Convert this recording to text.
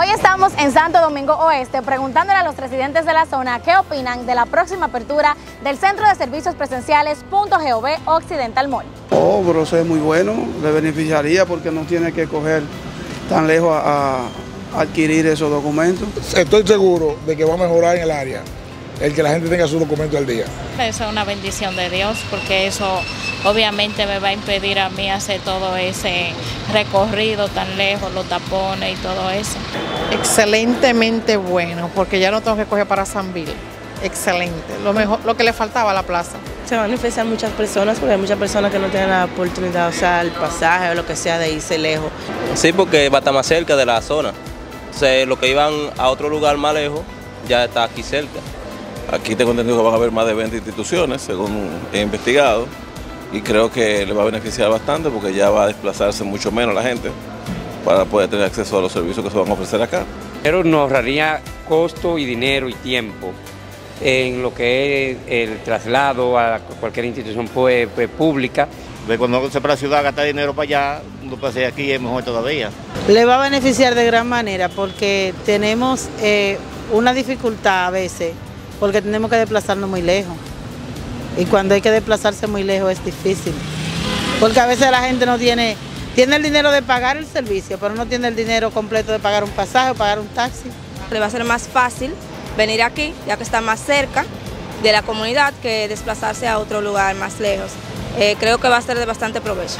Hoy estamos en Santo Domingo Oeste preguntándole a los residentes de la zona qué opinan de la próxima apertura del Centro de Servicios Presenciales .gov Occidental Mall. Oh, pero eso es muy bueno, le beneficiaría porque no tiene que coger tan lejos a, a adquirir esos documentos. Estoy seguro de que va a mejorar en el área el que la gente tenga su documento al día. Eso es una bendición de Dios porque eso obviamente me va a impedir a mí hacer todo ese recorrido tan lejos, los tapones y todo eso. Excelentemente bueno porque ya no tengo que coger para San Bill. Excelente, lo, mejor, lo que le faltaba a la plaza. Se van a beneficiar muchas personas porque hay muchas personas que no tienen la oportunidad, o sea, el pasaje o lo que sea de irse lejos. Sí, porque va a estar más cerca de la zona. O sea, los que iban a otro lugar más lejos ya está aquí cerca. Aquí tengo entendido que van a haber más de 20 instituciones, según he investigado, y creo que le va a beneficiar bastante porque ya va a desplazarse mucho menos la gente para poder tener acceso a los servicios que se van a ofrecer acá. Pero nos ahorraría costo y dinero y tiempo en lo que es el traslado a cualquier institución pues, pues, pública. Cuando se para la ciudad gastar dinero para allá, lo pase aquí es mejor todavía. Le va a beneficiar de gran manera porque tenemos eh, una dificultad a veces porque tenemos que desplazarnos muy lejos. Y cuando hay que desplazarse muy lejos es difícil. Porque a veces la gente no tiene, tiene el dinero de pagar el servicio, pero no tiene el dinero completo de pagar un pasaje pagar un taxi. Le va a ser más fácil venir aquí, ya que está más cerca de la comunidad, que desplazarse a otro lugar más lejos. Eh, creo que va a ser de bastante provecho.